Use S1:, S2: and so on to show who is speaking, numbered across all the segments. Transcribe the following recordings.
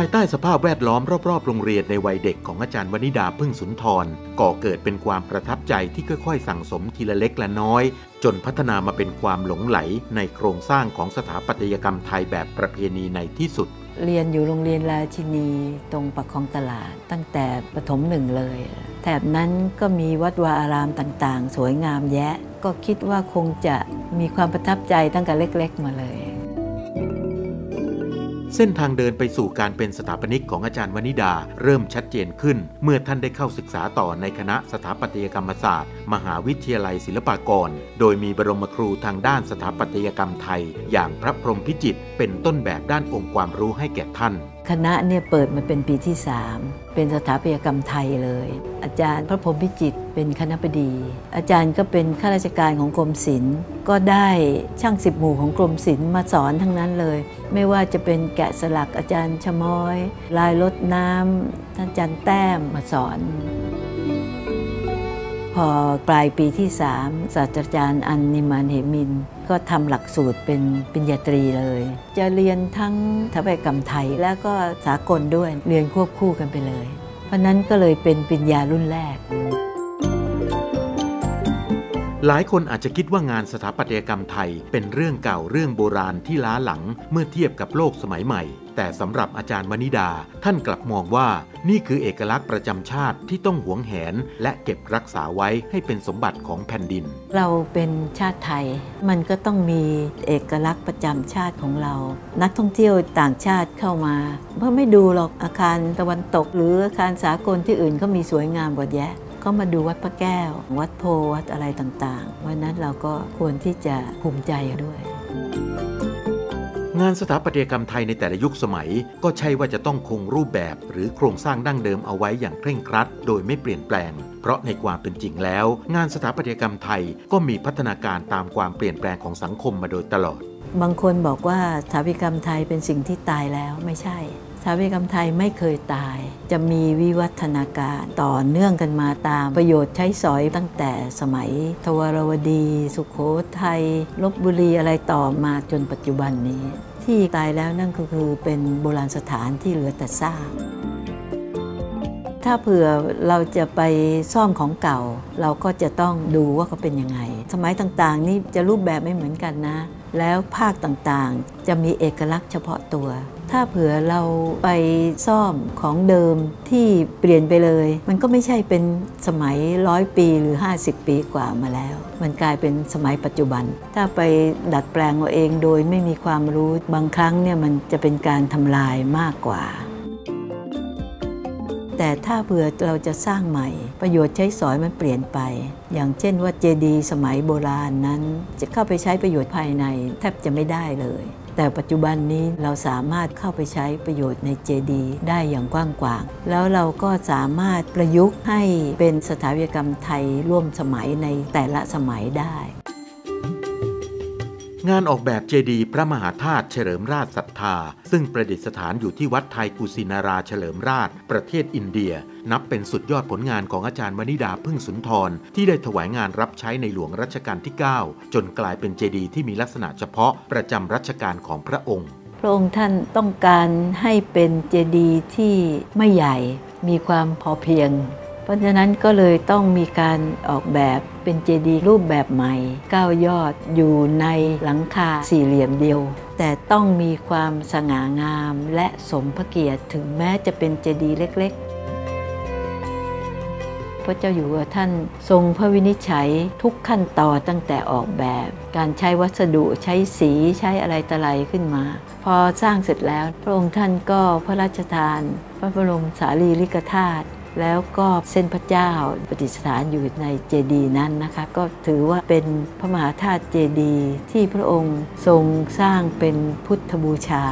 S1: ายใต้สภาพแวดล้อมรอบๆ โรงเรียนในวัยเด็กของอาจารย์วนิดาพึ่งสุนทร ก่อเกิดเป็นความประทับใจที่ค่อยๆ สั่งสมทีละเล็กละน้อย จนพัฒนามาเป็นความหลงไหลในโครงสร้างของสถาปัตยกรรมไทยแบบประเพณีในที่สุด
S2: เรียนอยู่โรงเรียนราชินีตรงปักคลองตลาด ตั้งแต่ประถมหนึ่งเลย แถบนั้นก็มีวัดวาอารามต่างๆ สวยงามแยะ ก็คิดว่าคงจะมีความประทับใจตั้งแต่เล็ก ๆ มาเลย
S1: เส้นทางเดินไปสู่การเป็นสถาปนิกของอาจารย์วนิดา เริ่มชัดเจนขึ้น เมื่อท่านได้เข้าศึกษาต่อในคณะสถาปัตยกรรมศาสตร์ มหาวิทยาลัยศิลปากร โดยมีบรมครูทางด้านสถาปัตยกรรมไทย อย่างพระพรหมพิจิตเป็นต้นแบบด้านองค์ความรู้ให้แก่ท่าน
S2: คณะเนี่ยเปิดมาเป็นปีที่ 3 เป็นสถาปัตยกรรมไทยเลย อาจารย์พระพรหมพิจิตรเป็นคณะบดี อาจารย์ก็เป็นข้าราชการของกรมศิลป์ ก็ได้ช่างสิบหมู่ของกรมศิลป์มาสอนทั้งนั้นเลย ไม่ว่าจะเป็นแกะสลักอาจารย์ชม้อย ลายลดน้ำท่านอาจารย์แต้มมาสอน พอปลายปีที่3ศาสตราจารย์อันนิมานเหมิน ก็ทำหลักสูตรเป็นปริญญาตรีเลย จะเรียนทั้งสถาปัตยกรรมไทยแล้วก็สากลด้วยเรียนควบคู่กันไปเลย เพราะนั้นก็เลยเป็นปริญญารุ่นแรก
S1: หลายคนอาจจะคิดว่างานสถาปัตยกรรมไทยเป็นเรื่องเก่าเรื่องโบราณที่ล้าหลังเมื่อเทียบกับโลกสมัยใหม่ แต่สำหรับอาจารย์วนิดา ท่านกลับมองว่านี่คือเอกลักษณ์ประจำชาติที่ต้องหวงแหน และเก็บรักษาไว้ให้เป็นสมบัติของแผ่นดิน
S2: เราเป็นชาติไทย มันก็ต้องมีเอกลักษณ์ประจำชาติของเรา นักท่องเที่ยวต่างชาติเข้ามาเพื่อไม่ดูหรอกอาคารตะวันตก หรืออาคารสากลที่อื่นก็มีสวยงามกว่าแยะ ก็มาดูวัดพระแก้ว วัดโพวัดอะไรต่างๆ วันนั้นเราก็ควรที่จะภูมิใจด้วย
S1: งานสถาปัตยกรรมไทยในแต่ละยุคสมัย ก็ใช่ว่าจะต้องคงรูปแบบ หรือโครงสร้างดั้งเดิมเอาไว้อย่างเคร่งครัด โดยไม่เปลี่ยนแปลง เพราะในความเป็นจริงแล้ว งานสถาปัตยกรรมไทยก็มีพัฒนาการตามความเปลี่ยนแปลงของสังคมมาโดยตลอด
S2: บางคนบอกว่าสถาปัตยกรรมไทยเป็นสิ่งที่ตายแล้วไม่ใช่ สถาปัตยกรรมไทยไม่เคยตาย จะมีวิวัฒนาการต่อเนื่องกันมาตามประโยชน์ใช้สอยตั้งแต่สมัย ทวารวดี สุขโขทัยลบบุรีอะไรต่อมาจนปัจจุบันนี้ ที่ตายแล้วนั่นก็คือเป็นโบราณสถานที่เหลือแต่ซาก ถ้าเผื่อเราจะไปซ่อมของเก่า เราก็จะต้องดูว่าเขาเป็นยังไง สมัยต่างๆ นี่จะรูปแบบไม่เหมือนกันนะ แล้วภาคต่างๆ จะมีเอกลักษณ์เฉพาะตัว ถ้าเผื่อเราไปซ่อมของเดิมที่เปลี่ยนไปเลย มันก็ไม่ใช่เป็นสมัยร้อยปีหรือ 50 ปีกว่ามาแล้ว มันกลายเป็นสมัยปัจจุบัน ถ้าไปดัดแปลงเอาเองโดยไม่มีความรู้บางครั้งเนี่ยมันจะเป็นการทำลายมากกว่า แต่ถ้าเผื่อเราจะสร้างใหม่ ประโยชน์ใช้สอยมันเปลี่ยนไป อย่างเช่นว่าเจดีย์สมัยโบราณนั้น จะเข้าไปใช้ประโยชน์ภายในแทบจะไม่ได้เลยแต่ปัจจุบันนี้เราสามารถเข้าไปใช้ประโยชน์ในเจดีย์ได้อย่างกว้างขวาง แล้วเราก็สามารถประยุกต์ให้เป็นสถาปัตยกรรมไทยร่วมสมัยในแต่ละสมัยได้
S1: งานออกแบบเจดีย์พระมหาธาตุเฉลิมราชศรัทธา ซึ่งประดิษฐานอยู่ที่วัดไทยกุสินาราเฉลิมราช ประเทศอินเดีย นับเป็นสุดยอดผลงานของอาจารย์วนิดาพึ่งสุนทร ที่ได้ถวายงานรับใช้ในหลวงรัชกาลที่ 9 จนกลายเป็นเจดีย์ที่มีลักษณะเฉพาะประจำรัชกาลของพระองค์
S2: พระองค์ท่านต้องการให้เป็นเจดีย์ที่ไม่ใหญ่มีความพอเพียง ราะฉะนั้นก็เลยต้องมีการออกแบบเป็นเจดีย์รูปแบบใหม่ก้ายอดอยู่ในหลังคาสี่เหลี่ยมเดียว แต่ต้องมีความสง่างามและสมพระเกียรติถึงแม้จะเป็นเจดีย์เล็กๆพระเจ้าอยู่หัวท่านทรงพระวินิจฉัยทุกขั้นตอนตั้งแต่ออกแบบ การใช้วัสดุใช้สีใช้อะไรตะไรขึ้นมา พอสร้างเสร็จแล้ว พระองค์ท่านก็พระราชทาน พระบรมสารีริกธาตุ แล้วก็เส้นพระเจ้าประดิษฐานอยู่ในเจดีย์นั้นนะคะ ก็ถือว่าเป็นพระมหาธาตุเจดีย์ที่พระองค์ทรงสร้างเป็นพุทธบูชา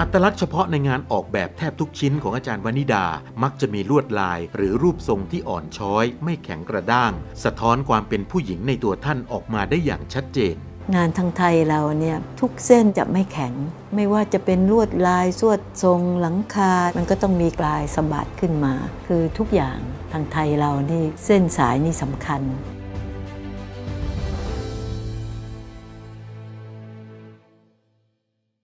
S1: อัตลักษณ์เฉพาะในงานออกแบบแทบทุกชิ้นของอาจารย์วนิดา มักจะมีลวดลายหรือรูปทรงที่อ่อนช้อย ไม่แข็งกระด้าง สะท้อนความเป็นผู้หญิงในตัวท่านออกมาได้อย่างชัดเจน
S2: งานทางไทยเราเนี่ยทุกเส้นจะไม่แข็ง ไม่ว่าจะเป็นลวดลายสวดทรงหลังคา มันก็ต้องมีปลายสะบัดขึ้นมา คือทุกอย่างทางไทยเรานี่เส้นสายนี่สำคัญ